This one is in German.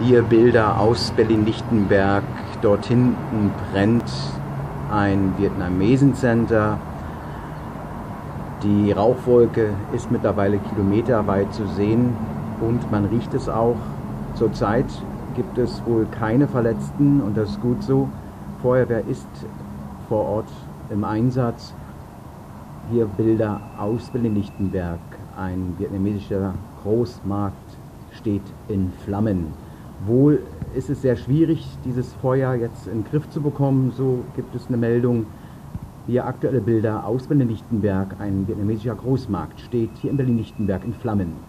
Hier Bilder aus Berlin-Lichtenberg. Dort hinten brennt ein Vietnamesen-Center. Die Rauchwolke ist mittlerweile kilometerweit zu sehen und man riecht es auch. Zurzeit gibt es wohl keine Verletzten und das ist gut so. Feuerwehr ist vor Ort im Einsatz. Hier Bilder aus Berlin-Lichtenberg. Ein vietnamesischer Großmarkt steht in Flammen. Wohl ist es sehr schwierig, dieses Feuer jetzt in den Griff zu bekommen. So gibt es eine Meldung. Hier aktuelle Bilder aus Berlin-Lichtenberg. Ein vietnamesischer Großmarkt steht hier in Berlin-Lichtenberg in Flammen.